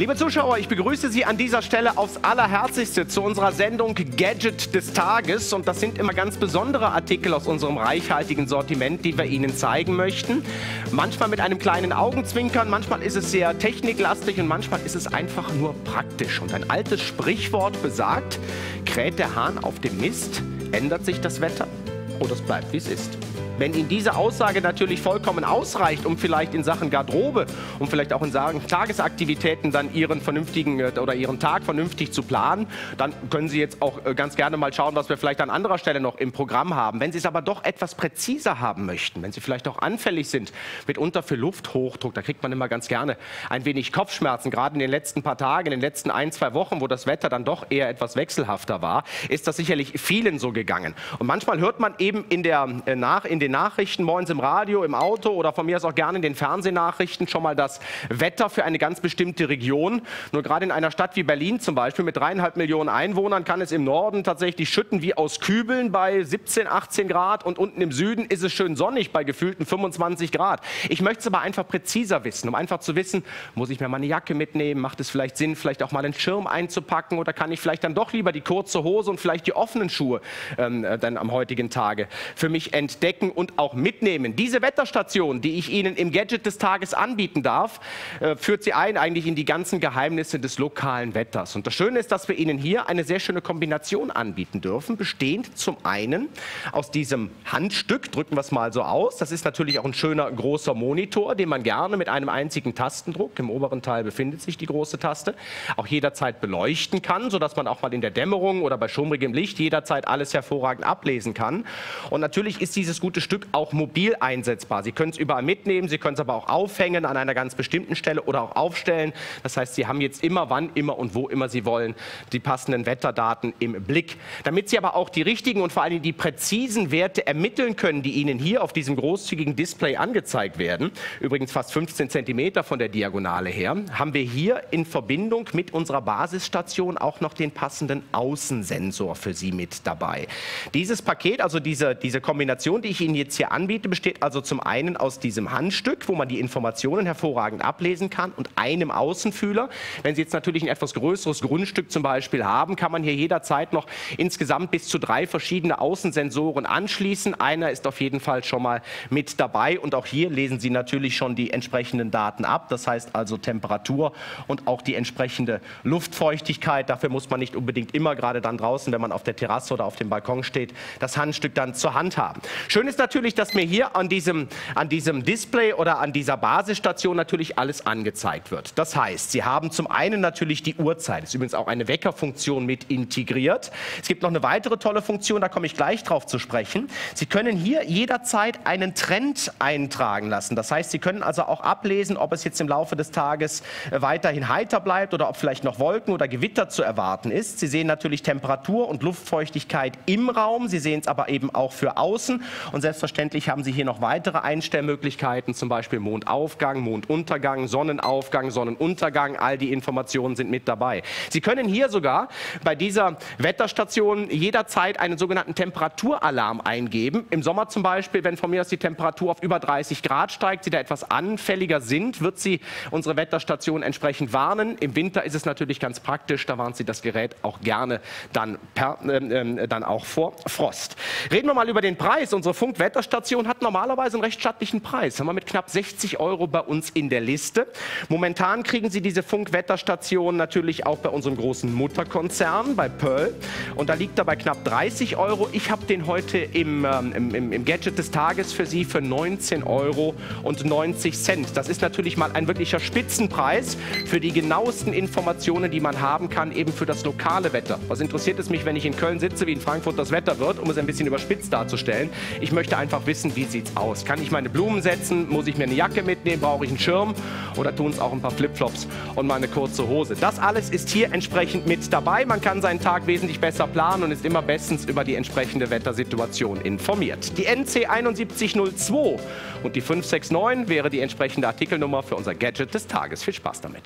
Liebe Zuschauer, ich begrüße Sie an dieser Stelle aufs Allerherzigste zu unserer Sendung Gadget des Tages. Und das sind immer ganz besondere Artikel aus unserem reichhaltigen Sortiment, die wir Ihnen zeigen möchten. Manchmal mit einem kleinen Augenzwinkern, manchmal ist es sehr techniklastig und manchmal ist es einfach nur praktisch. Und ein altes Sprichwort besagt, kräht der Hahn auf dem Mist, ändert sich das Wetter oder es bleibt, wie es ist. Wenn Ihnen diese Aussage natürlich vollkommen ausreicht, um vielleicht in Sachen Garderobe, um vielleicht auch in Sachen Tagesaktivitäten dann Ihren vernünftigen äh, oder Ihren Tag vernünftig zu planen, dann können Sie jetzt auch äh, ganz gerne mal schauen, was wir vielleicht an anderer Stelle noch im Programm haben. Wenn Sie es aber doch etwas präziser haben möchten, wenn Sie vielleicht auch anfällig sind, mitunter für Lufthochdruck, da kriegt man immer ganz gerne ein wenig Kopfschmerzen, gerade in den letzten paar Tagen, in den letzten ein, zwei Wochen, wo das Wetter dann doch eher etwas wechselhafter war, ist das sicherlich vielen so gegangen. Und manchmal hört man eben in der äh, nach in den den Nachrichten, morgens im Radio, im Auto oder von mir aus auch gerne in den Fernsehnachrichten. Schon mal das Wetter für eine ganz bestimmte Region. Nur gerade in einer Stadt wie Berlin zum Beispiel mit dreieinhalb Millionen Einwohnern kann es im Norden tatsächlich schütten wie aus Kübeln bei 17, 18 Grad. Und unten im Süden ist es schön sonnig bei gefühlten 25 Grad. Ich möchte es aber einfach präziser wissen, um einfach zu wissen, muss ich mir mal eine Jacke mitnehmen, macht es vielleicht Sinn, vielleicht auch mal einen Schirm einzupacken? Oder kann ich vielleicht dann doch lieber die kurze Hose und vielleicht die offenen Schuhe ähm, äh, dann am heutigen Tage für mich entdecken und auch mitnehmen. Diese Wetterstation, die ich Ihnen im Gadget des Tages anbieten darf, äh, führt Sie ein eigentlich in die ganzen Geheimnisse des lokalen Wetters. Und das Schöne ist, dass wir Ihnen hier eine sehr schöne Kombination anbieten dürfen, bestehend zum einen aus diesem Handstück, drücken wir es mal so aus. Das ist natürlich auch ein schöner großer Monitor, den man gerne mit einem einzigen Tastendruck, im oberen Teil befindet sich die große Taste, auch jederzeit beleuchten kann, sodass man auch mal in der Dämmerung oder bei schummrigem Licht jederzeit alles hervorragend ablesen kann. Und natürlich ist dieses gute Stück auch mobil einsetzbar. Sie können es überall mitnehmen, Sie können es aber auch aufhängen an einer ganz bestimmten Stelle oder auch aufstellen. Das heißt, Sie haben jetzt immer, wann immer und wo immer Sie wollen, die passenden Wetterdaten im Blick. Damit Sie aber auch die richtigen und vor allem die präzisen Werte ermitteln können, die Ihnen hier auf diesem großzügigen Display angezeigt werden, übrigens fast 15 Zentimeter von der Diagonale her, haben wir hier in Verbindung mit unserer Basisstation auch noch den passenden Außensensor für Sie mit dabei. Dieses Paket, also diese, diese Kombination, die ich Ihnen jetzt hier anbiete, besteht also zum einen aus diesem Handstück, wo man die Informationen hervorragend ablesen kann und einem Außenfühler. Wenn Sie jetzt natürlich ein etwas größeres Grundstück zum Beispiel haben, kann man hier jederzeit noch insgesamt bis zu drei verschiedene Außensensoren anschließen. Einer ist auf jeden Fall schon mal mit dabei und auch hier lesen Sie natürlich schon die entsprechenden Daten ab. Das heißt also Temperatur und auch die entsprechende Luftfeuchtigkeit. Dafür muss man nicht unbedingt immer gerade dann draußen, wenn man auf der Terrasse oder auf dem Balkon steht, das Handstück dann zur Hand haben. Schön ist natürlich, dass mir hier an diesem, an diesem Display oder an dieser Basisstation natürlich alles angezeigt wird. Das heißt, Sie haben zum einen natürlich die Uhrzeit. Ist übrigens auch eine Weckerfunktion mit integriert. Es gibt noch eine weitere tolle Funktion, da komme ich gleich drauf zu sprechen. Sie können hier jederzeit einen Trend eintragen lassen. Das heißt, Sie können also auch ablesen, ob es jetzt im Laufe des Tages äh, weiterhin heiter bleibt oder ob vielleicht noch Wolken oder Gewitter zu erwarten ist. Sie sehen natürlich Temperatur und Luftfeuchtigkeit im Raum. Sie sehen es aber eben auch für außen. Und selbstverständlich haben Sie hier noch weitere Einstellmöglichkeiten, zum Beispiel Mondaufgang, Monduntergang, Sonnenaufgang, Sonnenuntergang. All die Informationen sind mit dabei. Sie können hier sogar bei dieser Wetterstation jederzeit einen sogenannten Temperaturalarm eingeben. Im Sommer zum Beispiel, wenn von mir aus die Temperatur auf über 30 Grad steigt, Sie da etwas anfälliger sind, wird Sie unsere Wetterstation entsprechend warnen. Im Winter ist es natürlich ganz praktisch, da warnt Sie das Gerät auch gerne dann, per, äh, dann auch vor Frost. Reden wir mal über den Preis. Unsere Funk Wetterstation hat normalerweise einen recht stattlichen Preis. Haben wir mit knapp 60 Euro bei uns in der Liste. Momentan kriegen Sie diese Funkwetterstation natürlich auch bei unserem großen Mutterkonzern, bei Pearl. Und da liegt er bei knapp 30 Euro. Ich habe den heute im, ähm, im, im, Gadget des Tages für Sie für 19 Euro und 90 Cent. Das ist natürlich mal ein wirklicher Spitzenpreis für die genauesten Informationen, die man haben kann, eben für das lokale Wetter. Was interessiert es mich, wenn ich in Köln sitze, wie in Frankfurt das Wetter wird, um es ein bisschen überspitzt darzustellen? Ich möchte einfach wissen, wie sieht es aus. Kann ich meine Blumen setzen? Muss ich mir eine Jacke mitnehmen? Brauche ich einen Schirm? Oder tun es auch ein paar Flipflops und mal eine kurze Hose? Das alles ist hier entsprechend mit dabei. Man kann seinen Tag wesentlich besser planen und ist immer bestens über die entsprechende Wettersituation informiert. Die NC 7102 und die 569 wäre die entsprechende Artikelnummer für unser Gadget des Tages. Viel Spaß damit.